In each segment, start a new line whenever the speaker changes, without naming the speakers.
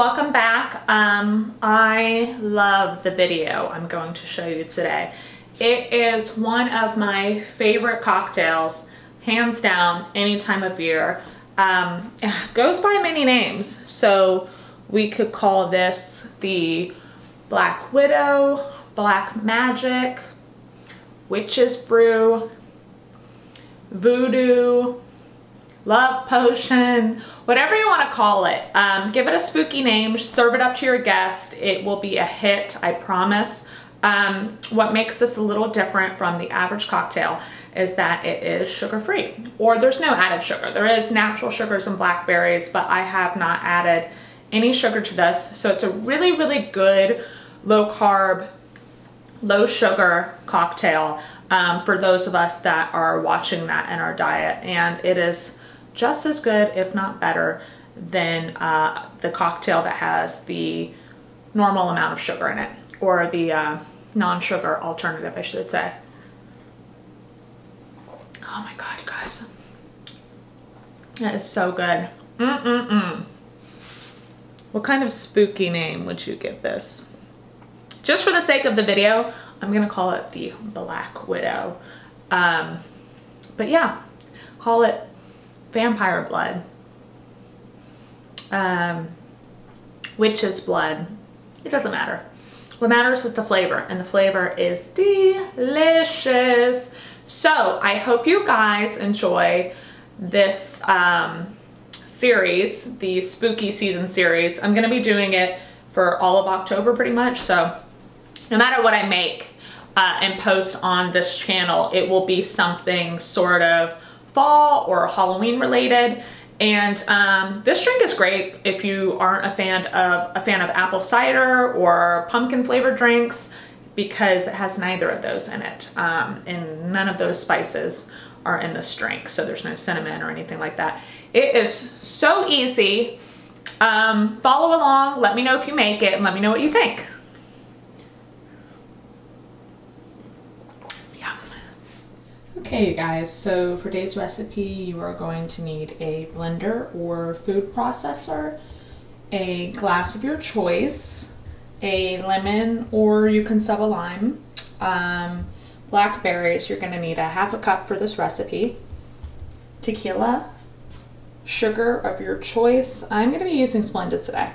welcome back. Um, I love the video I'm going to show you today. It is one of my favorite cocktails, hands down, any time of year. Um, goes by many names, so we could call this the Black Widow, Black Magic, Witch's Brew, Voodoo, love potion, whatever you want to call it. Um, give it a spooky name, serve it up to your guest. It will be a hit, I promise. Um, what makes this a little different from the average cocktail is that it is sugar-free, or there's no added sugar. There is natural sugars and blackberries, but I have not added any sugar to this. So it's a really, really good low carb, low sugar cocktail um, for those of us that are watching that in our diet. And it is just as good, if not better, than uh, the cocktail that has the normal amount of sugar in it, or the uh, non-sugar alternative, I should say. Oh my God, guys. That is so good. Mm-mm-mm. What kind of spooky name would you give this? Just for the sake of the video, I'm gonna call it the Black Widow. Um, but yeah, call it vampire blood, um, witch's blood. It doesn't matter. What matters is the flavor, and the flavor is delicious. So I hope you guys enjoy this um, series, the spooky season series. I'm gonna be doing it for all of October pretty much. So no matter what I make uh, and post on this channel, it will be something sort of fall or Halloween related. And um, this drink is great if you aren't a fan of a fan of apple cider or pumpkin flavored drinks because it has neither of those in it. Um, and none of those spices are in this drink. So there's no cinnamon or anything like that. It is so easy. Um, follow along. Let me know if you make it and let me know what you think. Okay you guys, so for today's recipe you are going to need a blender or food processor, a glass of your choice, a lemon or you can sub a lime, um, blackberries, you're going to need a half a cup for this recipe, tequila, sugar of your choice, I'm going to be using Splenda today.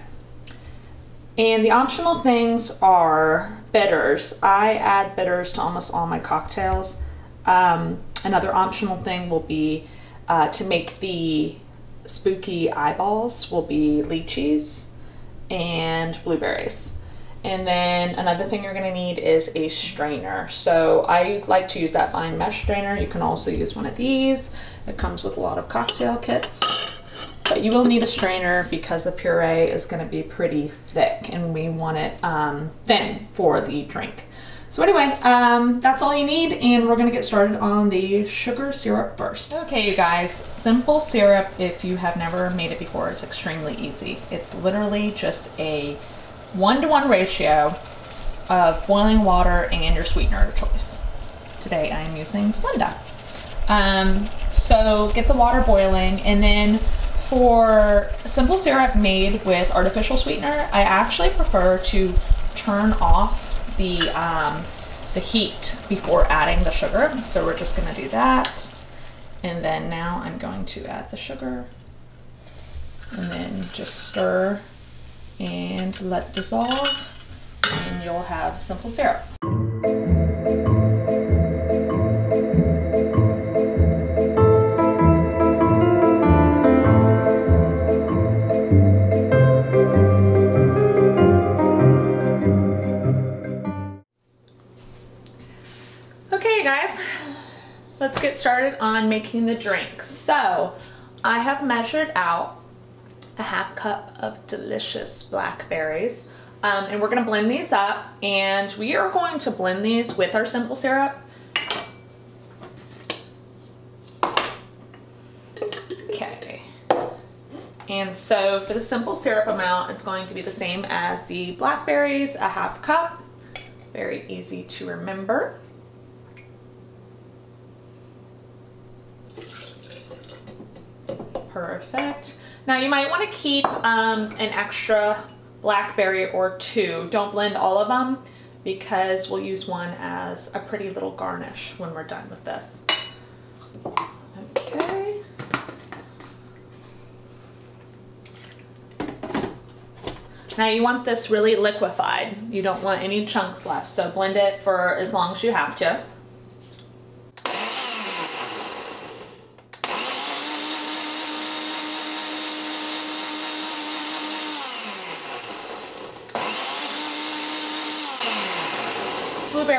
And the optional things are bitters. I add bitters to almost all my cocktails. Um, another optional thing will be uh, to make the spooky eyeballs will be lychees and blueberries. And then another thing you're gonna need is a strainer. So I like to use that fine mesh strainer. You can also use one of these. It comes with a lot of cocktail kits. But you will need a strainer because the puree is gonna be pretty thick and we want it um, thin for the drink. So anyway, um, that's all you need and we're gonna get started on the sugar syrup first. Okay, you guys, simple syrup, if you have never made it before, is extremely easy. It's literally just a one-to-one -one ratio of boiling water and your sweetener of choice. Today I am using Splenda. Um, so get the water boiling and then for simple syrup made with artificial sweetener, I actually prefer to turn off the, um, the heat before adding the sugar. So we're just gonna do that. And then now I'm going to add the sugar and then just stir and let dissolve and you'll have simple syrup. Get started on making the drink. So I have measured out a half cup of delicious blackberries. Um, and we're gonna blend these up and we are going to blend these with our simple syrup. Okay. And so for the simple syrup amount, it's going to be the same as the blackberries, a half cup. Very easy to remember. Perfect. Now you might want to keep um, an extra blackberry or two. Don't blend all of them because we'll use one as a pretty little garnish when we're done with this. Okay. Now you want this really liquefied. You don't want any chunks left, so blend it for as long as you have to.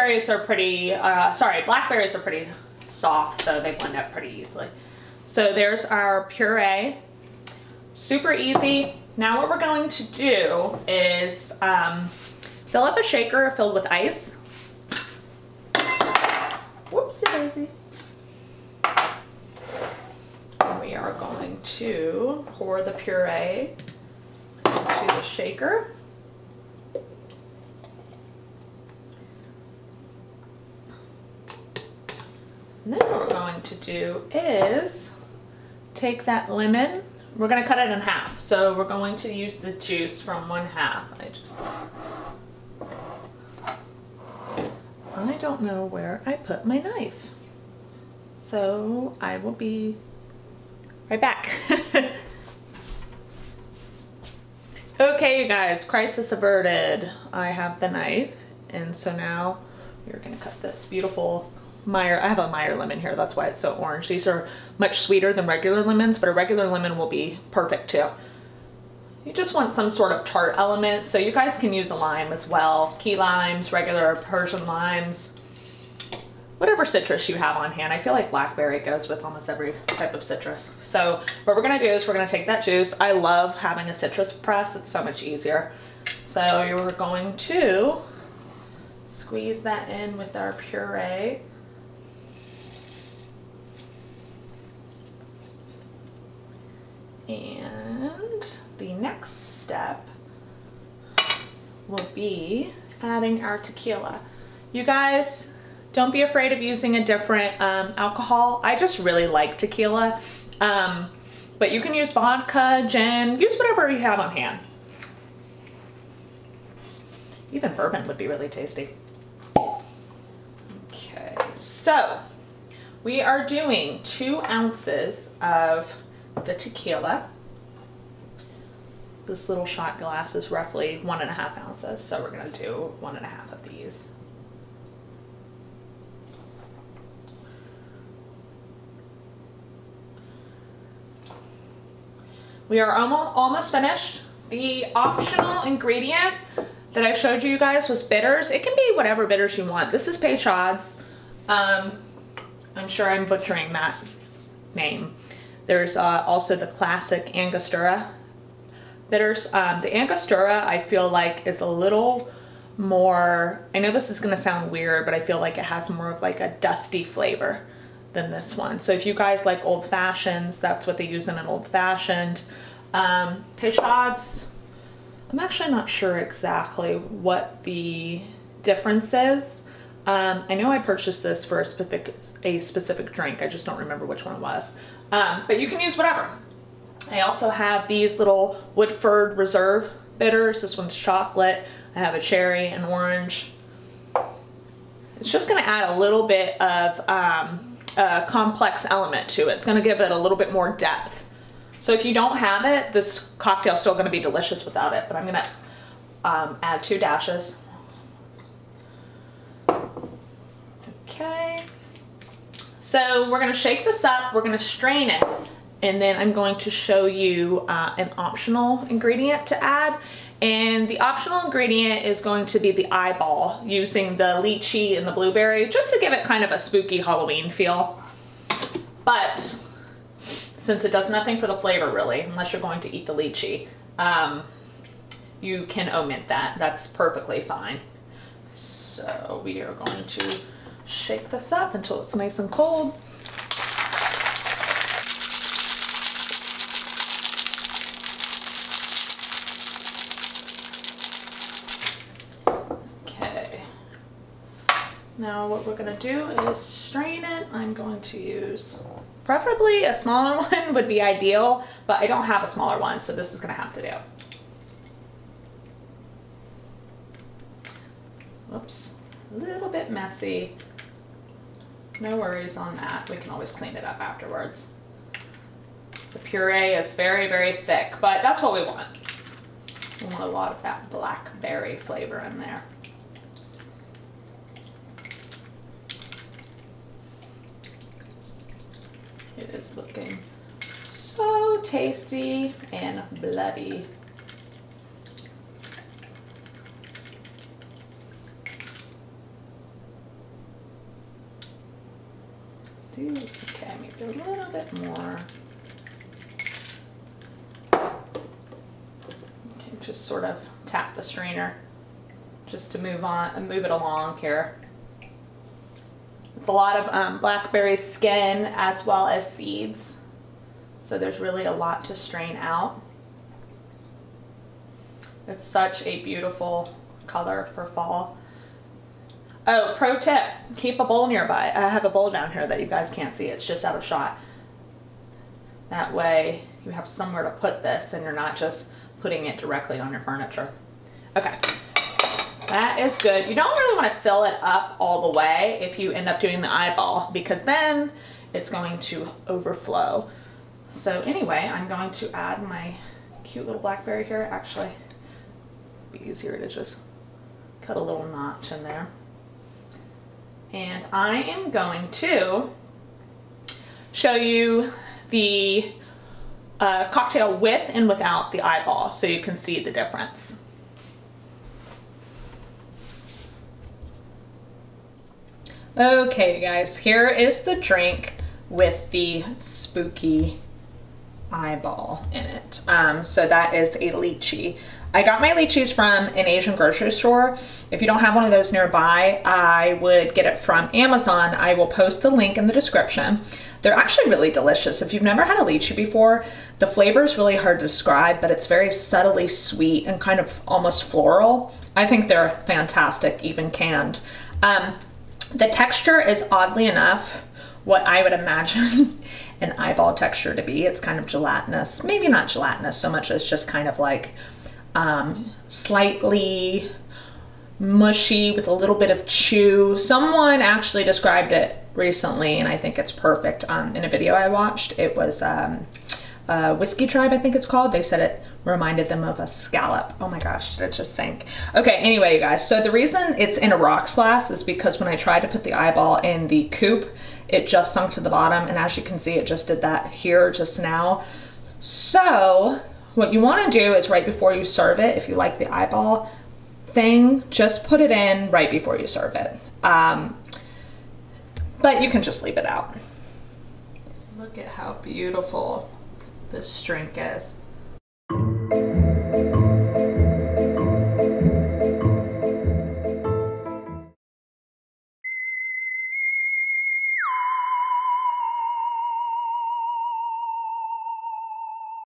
Blueberries are pretty, uh, sorry, blackberries are pretty soft, so they blend up pretty easily. So there's our puree. Super easy. Now what we're going to do is um, fill up a shaker filled with ice. Whoopsie daisy. we are going to pour the puree into the shaker. And then what we're going to do is take that lemon, we're gonna cut it in half. So we're going to use the juice from one half. I just, I don't know where I put my knife. So I will be right back. okay, you guys, crisis averted. I have the knife. And so now we're gonna cut this beautiful Meyer, I have a Meyer lemon here, that's why it's so orange. These are much sweeter than regular lemons, but a regular lemon will be perfect too. You just want some sort of tart element, so you guys can use a lime as well. Key limes, regular Persian limes, whatever citrus you have on hand. I feel like blackberry goes with almost every type of citrus. So what we're gonna do is we're gonna take that juice. I love having a citrus press, it's so much easier. So you're going to squeeze that in with our puree. And the next step will be adding our tequila. You guys, don't be afraid of using a different um, alcohol. I just really like tequila. Um, but you can use vodka, gin, use whatever you have on hand. Even bourbon would be really tasty. Okay, so we are doing two ounces of the tequila. This little shot glass is roughly one and a half ounces, so we're gonna do one and a half of these. We are almost, almost finished. The optional ingredient that I showed you guys was bitters. It can be whatever bitters you want. This is Peychaud's. Um, I'm sure I'm butchering that name. There's uh, also the classic Angostura bitters. Um, the Angostura I feel like is a little more, I know this is gonna sound weird, but I feel like it has more of like a dusty flavor than this one. So if you guys like old fashions, that's what they use in an old fashioned. Um, I'm actually not sure exactly what the difference is. Um, I know I purchased this for a specific, a specific drink. I just don't remember which one it was. Um, but you can use whatever. I also have these little Woodford Reserve bitters. This one's chocolate. I have a cherry and orange. It's just gonna add a little bit of um, a complex element to it. It's gonna give it a little bit more depth. So if you don't have it, this cocktail's still gonna be delicious without it, but I'm gonna um, add two dashes. Okay. So we're gonna shake this up, we're gonna strain it, and then I'm going to show you uh, an optional ingredient to add. And the optional ingredient is going to be the eyeball using the lychee and the blueberry just to give it kind of a spooky Halloween feel. But since it does nothing for the flavor really, unless you're going to eat the lychee, um, you can omit that. That's perfectly fine. So we are going to shake this up until it's nice and cold. Okay. Now what we're gonna do is strain it. I'm going to use, preferably a smaller one would be ideal, but I don't have a smaller one, so this is gonna have to do. Oops, a little bit messy. No worries on that. We can always clean it up afterwards. The puree is very, very thick, but that's what we want. We want a lot of that blackberry flavor in there. It is looking so tasty and bloody. Okay, maybe a little bit more. Okay, just sort of tap the strainer just to move on and move it along here. It's a lot of um, blackberry skin as well as seeds. So there's really a lot to strain out. It's such a beautiful color for fall. Oh, pro tip, keep a bowl nearby. I have a bowl down here that you guys can't see. It's just out of shot. That way you have somewhere to put this and you're not just putting it directly on your furniture. Okay, that is good. You don't really want to fill it up all the way if you end up doing the eyeball because then it's going to overflow. So anyway, I'm going to add my cute little blackberry here. Actually, be easier to just cut a little notch in there. And I am going to show you the uh, cocktail with and without the eyeball so you can see the difference. Okay guys, here is the drink with the spooky eyeball in it. Um, so that is a lychee. I got my lychees from an Asian grocery store. If you don't have one of those nearby, I would get it from Amazon. I will post the link in the description. They're actually really delicious. If you've never had a lychee before, the flavor is really hard to describe, but it's very subtly sweet and kind of almost floral. I think they're fantastic, even canned. Um, the texture is oddly enough what I would imagine an eyeball texture to be. It's kind of gelatinous, maybe not gelatinous so much as just kind of like um, slightly mushy with a little bit of chew. Someone actually described it recently and I think it's perfect um, in a video I watched. It was um, uh, Whiskey Tribe, I think it's called. They said it reminded them of a scallop. Oh my gosh, did it just sink? Okay, anyway, you guys, so the reason it's in a rocks glass is because when I tried to put the eyeball in the coupe, it just sunk to the bottom, and as you can see, it just did that here just now. So, what you wanna do is right before you serve it, if you like the eyeball thing, just put it in right before you serve it. Um, but you can just leave it out. Look at how beautiful this drink is.